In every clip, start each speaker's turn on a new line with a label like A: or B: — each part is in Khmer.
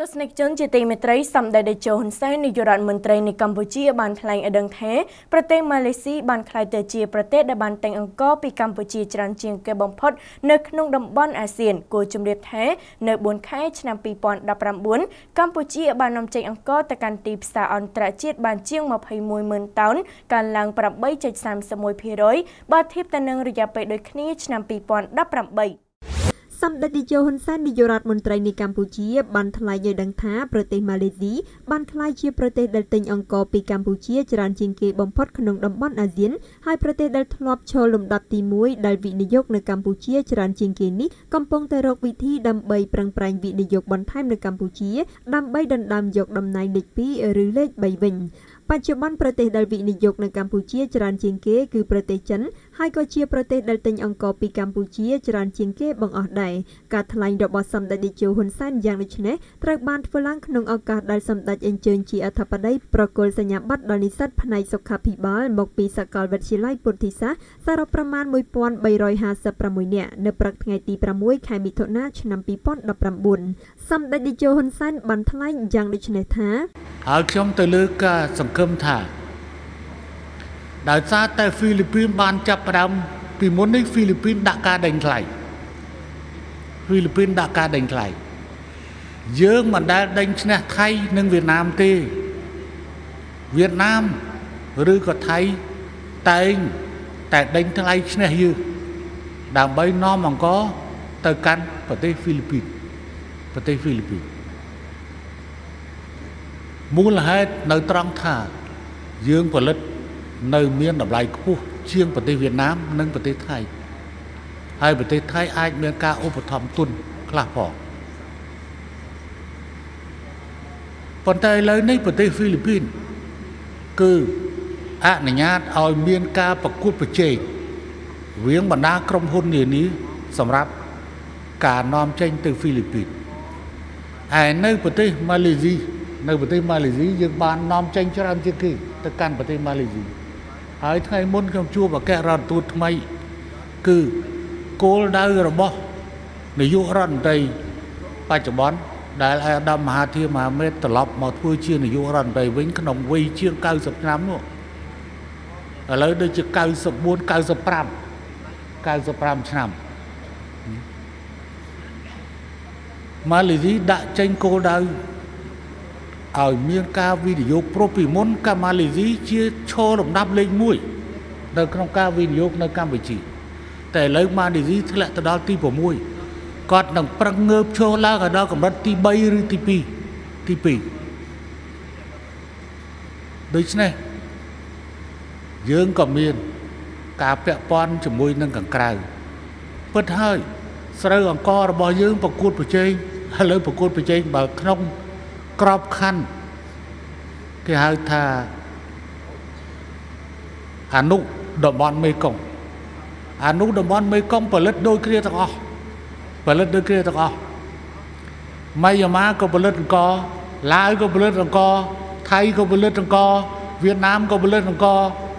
A: ទស្សនិកជនជាទីមេត្រីសម្ដេចតេជោហ៊ុនសែននាយករដ្ឋមន្ត្រីនៃកម្ពុជាបានថ្លែងឲ្យដឹងថាប្រទេសម៉ាឡេស៊ីបានក្លាយទៅជាប្រទេសដែលបានទិញអង្ករពីកម្ពុជាច្រើនជាងគេបំផុតនៅក្នុងតំបន់អាស៊ានគួរជំរាបថានៅ4ខែឆ្នាំ2019កម្ពុជាបាននាំចេញអង្ករទៅកាន់ទីផ្សារអន្តរជាតិបានជាង21ម៉ឺនតោនកើនឡើង8.31%បើធៀបទៅនឹងរយៈពេលដូចគ្នាឆ្នាំ2018
B: សម្ដេចនាយកហ៊ុនសែននាយករដ្ឋមន្ត្រីនៃកម្ពុជាបានថ្លែងឲ្យដឹងថាប្រទេសម៉ាឡេស៊ីបានក្លាយជាប្រទេសដែលទិញអង្ករពីកម្ពុជាច្រើនជាងគេបំផុតក្នុងតំបន់អាស៊ានហើយប្រទេសដែលធ្លាប់ឈរលំដាប់ទី1ដែលវិនិយោគនៅកម្ពុជាច្រើនជាងគេនេះកំពុងតែរកវិធីដើម្បីប្រឹងប្រែងវិនិយោគបន្ថែមនៅកម្ពុជាដើម្បីដណ្ដើមយកតំណែងលេខ2ឬលេខ3វិញ បច្ចុប្បន្នប្រទេសដែលវិនិយោគនៅកម្ពុជាច្រើនជាងគេគឺប្រទេសចិន ហើយក៏ជាប្រទេសដែលទិញអង្ករពីកម្ពុជាច្រើនជាងគេបង្អស់ដែរការថ្លែងរបស់សម្ដេចតេជោហ៊ុនសែនយ៉ាងដូចនេះត្រូវបានធ្វើឡើងក្នុងឱកាសដែលសម្ដេចអញ្ជើញជាអធិបតីប្រគល់សញ្ញាបត្រដល់និស្សិតផ្នែកសុខាភិបាលមកពីសាកលវិទ្យាល័យពុទ្ធិសាសសរុបប្រមាណ1356នាក់នៅព្រឹកថ្ងៃទី6ខែមិថុនាឆ្នាំ2019សម្ដេចតេជោហ៊ុនសែនបានថ្លែងយ៉ាងដូចនេះថា
C: ហើយខ្ញុំទៅលើការសង្ឃឹមថា ដោយសារតែហ្វីលីពីនបានចាប់ផ្ដើមពីមុននេះហ្វីលីពីនដាក់ការដេញថ្លៃហ្វីលីពីនដាក់ការដេញថ្លៃយើងមិនដែលដេញឈ្នះថៃនិងវៀតណាមទេវៀតណាមឬក៏ថៃតែងតែដេញថ្លៃឈ្នះយើងដើម្បីនាំអង្គទៅកាន់ប្រទេសហ្វីលីពីនប្រទេសហ្វីលីពីន មូលហេតុនៅត្រង់ថា យើងផលិតនៅមានតម្លៃខ្ពស់ជាងប្រទេសវៀតណាមនិងប្រទេសថៃហើយប្រទេសថៃអាចមានការឧបត្ថម្ភទុនខ្លះផងប៉ុន្តែឥឡូវនេះប្រទេសហ្វីលីពីនគឺអនុញ្ញាតឲ្យមានការប្រកួតប្រជែងរៀងបណ្ដាក្រុមហ៊ុននានាសម្រាប់ការនាំចេញទៅហ្វីលីពីនហើយនៅប្រទេសម៉ាឡេស៊ី នៅប្រទេសម៉ាឡេស៊ីយើងបាននាំចេញច្រើនជាងគេទៅកាន់ប្រទេសម៉ាឡេស៊ីហើយថ្ងៃមុនខ្ញុំជួបអគ្គរដ្ឋទូតថ្មី គឺគោលដៅរបស់នាយករដ្ឋមន្ត្រីបច្ចុប្បន្នដែលអាដាមមហាធីមហាមេតត្រឡប់មកធ្វើជានាយករដ្ឋមន្ត្រីវិញក្នុងវ័យជាង90ឆ្នាំនោះឥឡូវដូចជា94 95 95ឆ្នាំម៉ាឡេស៊ីដាក់ចេញគោលដៅ ឲ្យមានការវិនិយោគព្រោះពីមុនកាម៉ាឡេស៊ីជាឈរលំដាប់លេខ1នៅក្នុងការវិនិយោគនៅកម្ពុជា តែឥឡូវម៉ាឡេស៊ីធ្លាក់ទៅដល់ទី6គាត់នឹងប្រឹងងើបឈរឡើងដល់កម្រិតទី3ឬទី2ទី2ដូច្នេះយើងក៏មានការពាក់ព័ន្ធជាមួយនឹងកង្ក្រៅពិតហើយស្រូវអង្គរបស់យើងប្រកួតប្រជែងឥឡូវប្រកួតប្រជែងបើក្នុង ក្របខ័ណ្ឌគេហៅថាអនុតំបន់មេគង្គអនុតំបន់មេគង្គផលិតដូចគ្នាទាំងអស់ផលិតដូចគ្នាទាំងអស់ម៉ៃយ៉ាម៉ាក៏ផលិតអង្គឡាវក៏ផលិតអង្គថៃក៏ផលិតអង្គវៀតណាមក៏ផលិតអង្គ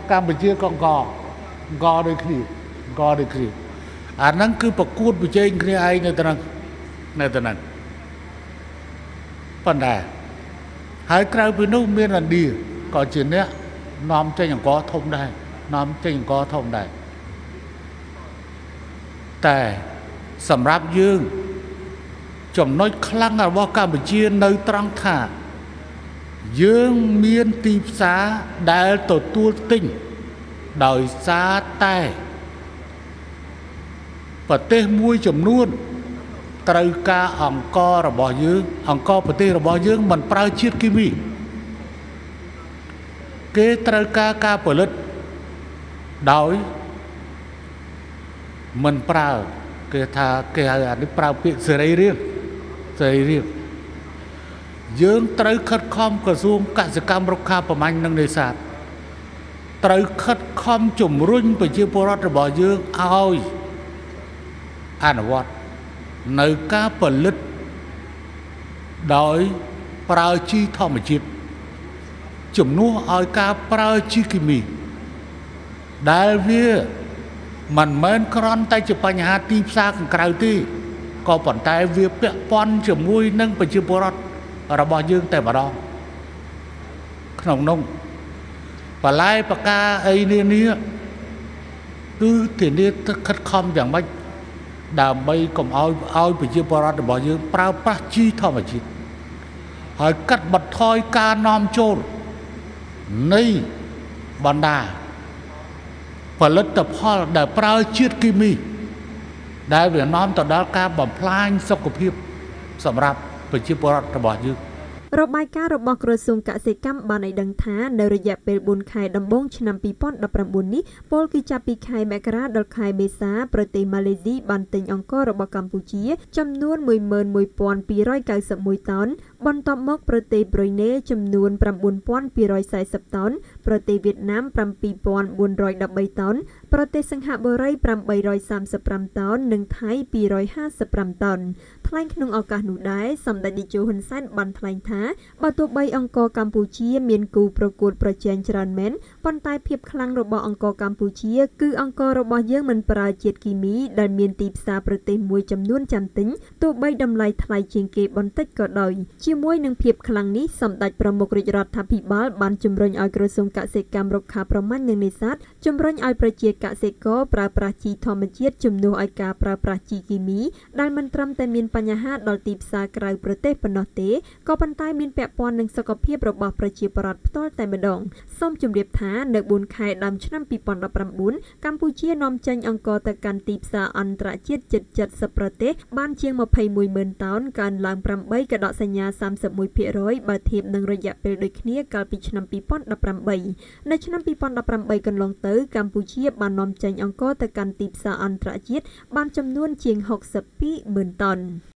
C: កម្ពុជាក៏អង្គអង្គដូចគ្នាអង្គដូចគ្នាអាហ្នឹងគឺប្រកួតប្រជែងគ្នាឯងនៅត្រង់នៅត្រង់ ប៉ុន្តែហើយក្រៅពីនោះមានឥណ្ឌាក៏ជាអ្នកនាំចេញអង្គធំដែរនាំចេញអង្គធំដែរតែសម្រាប់យើងចំណុចខ្លាំងរបស់កម្ពុជានៅត្រង់ថា យើងមានទីផ្សារដែលទទួលទិញដោយសារតែប្រទេសមួយចំនួន ត្រូវការអង្គរបស់យើងអង្គប្រទេសរបស់យើងមិនប្រើជាតិគីមីគេត្រូវការការផលិតដោយមិនប្រើគេថាគេហៅអានេះប្រើពាក្យសេរីរាង្គសេរីរាង្គយើងត្រូវខិតខំក្រសួងកសិកម្មរុក្ខាប្រមាញ់និងនេសាទត្រូវខិតខំជំរុញប្រជាពលរដ្ឋរបស់យើងឲ្យអនុវត្ត នៅការផលិតដោយប្រើជីធម្មជាតិជំនួសឲ្យការប្រើជីគីមី ដែលវាមិនមែនគ្រាន់តែជាបញ្ហាទីផ្សារខាងក្រៅទេក៏ប៉ុន្តែវាពាក់ព័ន្ធជាមួយនឹងប្រជាពលរដ្ឋរបស់យើងតែម្ដងក្នុងនោះបន្លែបកាអីនានាគឺធានាទឹកខិតខំយ៉ាងម៉េច ដើម្បីកុំឲ្យឲ្យប្រជាពលរដ្ឋរបស់យើងប្រើប្រាស់ជីធម្មជាតិហើយកាត់បន្ថយការនាំចូលនៃបណ្ដាផលិតផលដែលប្រើជាតិគីមី ដែលវានាំទៅដល់ការបំផ្លាញសុខភាព សម្រាប់ប្រជាពលរដ្ឋរបស់យើង
B: របាយការណ៍របស់ក្រសួងកសិកម្មបានឲ្យដឹងថានៅរយៈពេល4ខែដំបូងឆ្នាំ2019នេះពលគឺចាប់ពីខែមករាដល់ខែមេសាប្រទេសម៉ាឡេស៊ីបានទិញអង្កររបស់កម្ពុជាចំនួន11291តោន បន្ទាប់មកប្រទេសប្រ៊ុយណេចំនួន9240តោន ប្រទេសវៀតណាម7413តោន ប្រទេសសិង្ហបុរី835តោន និងថៃ255តោនថ្លែងក្នុងឱកាសនោះដែរសម្ដេចតេជោហ៊ុនសែនបានថ្លែងថាបើទោះបីអង្គរកម្ពុជាមានគូប្រកួតប្រជែងច្រើនមែនប៉ុន្តែភាពខ្លាំងរបស់អង្គរកម្ពុជា គឺអង្គររបស់យើងមិនប្រើជាតិគីមីដែលមានទីផ្សារប្រទេសមួយចំនួនចាំទិញទោះបីតម្លៃថ្លៃជាងគេបន្តិចក៏ដោយជាមួយនឹងភាពខ្លាំងនេះសម្ដេចប្រមុខរាជរដ្ឋាភិបាលបានជំរុញឲ្យក្រសួងកសិកម្មរុក្ខាប្រមាញ់និងនេសាទជំរុញឲ្យប្រជាកសិករប្រើប្រាស់ជីធម្មជាតិជំនួសឲ្យការប្រើប្រាស់ជីគីមី ដែលមិនត្រឹមតែមានបញ្ហាដល់ទីផ្សារក្រៅប្រទេសប៉ុណ្ណោះទេក៏ប៉ុន្តែមានពាក់ព័ន្ធនឹងសុខភាពរបស់ប្រជាពលរដ្ឋផ្ទាល់តែម្ដងសូមជម្រាបថានៅ4ខែដើមឆ្នាំ2019កម្ពុជានាំចេញអង្ករទៅកាន់ទីផ្សារអន្តរជាតិជិត70ប្រទេសបានជាង21ម៉ឺនតោនកើនឡើង8កដកសញ្ញា31%បើធៀបនឹងរយៈពេលដូចគ្នាកាលពីឆ្នាំ2018នៅឆ្នាំ2018កន្លងទៅកម្ពុជាបាននាំចេញអង្ករទៅកាន់ទីផ្សារអន្តរជាតិបានចំនួនជាង62ម៉ឺនតោន